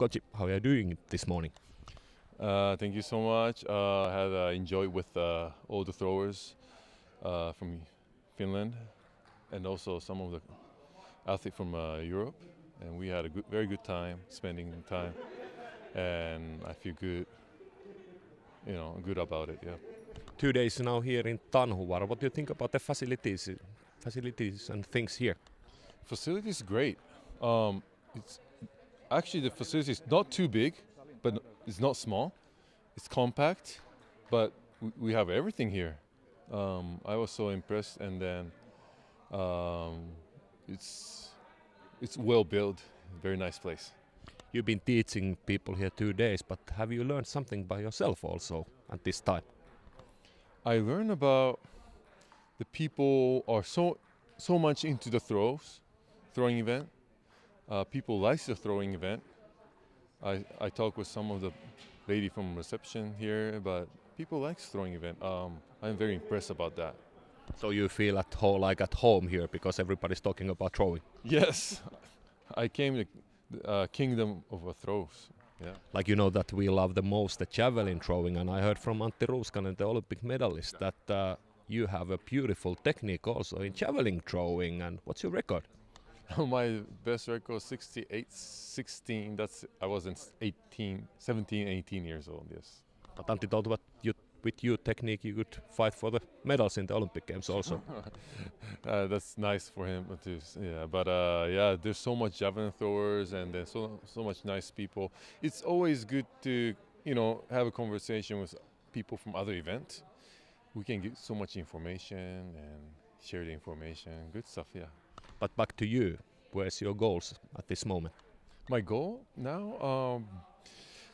Koji, how are you doing this morning? Uh, thank you so much. Uh, I had uh, enjoyed with uh, all the throwers uh, from Finland and also some of the athletes from uh, Europe, and we had a good, very good time spending time, and I feel good, you know, good about it. Yeah. Two days now here in Tanhuvaara. What do you think about the facilities, facilities and things here? Facilities great. Um, it's actually the facility is not too big, but it's not small. It's compact, but we, have everything here. Um, I was so impressed, and then um, it's it's well built, very nice place. You've been teaching people here two days, but have you learned something by yourself also at this time? I learned about the people are so so much into the throws, throwing event. Uh, people like the throwing event. I I talked with some of the lady from reception here, but people like throwing event. Um, I'm very impressed about that. So you feel at home, like at home here, because everybody's talking about throwing. Yes, I came to uh, kingdom of throws. Yeah. Like you know that we love the most the javelin throwing, and I heard from Antti Ruuskanen, the Olympic medalist, that uh, you have a beautiful technique also in javelin throwing. And what's your record? My best record 68 16. That's I was in 18, 17, 18 years old. Yes. But Antti told what you with your technique you could fight for the medals in the Olympic Games also. uh, that's nice for him to yeah. But uh, yeah, there's so much javelin throwers and there's so so much nice people. It's always good to you know have a conversation with people from other events. We can get so much information and share the information. Good stuff, yeah. But back to you. Where's your goals at this moment? My goal now, um,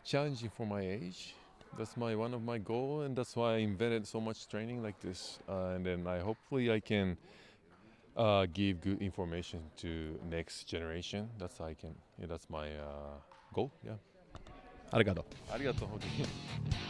challenging for my age that's my one of my goal, and that's why I invented so much training like this. Uh, and then I hopefully I can uh, give good information to next generation. That's I can. Yeah, that's my uh, goal. Yeah. Arigato. Arigato.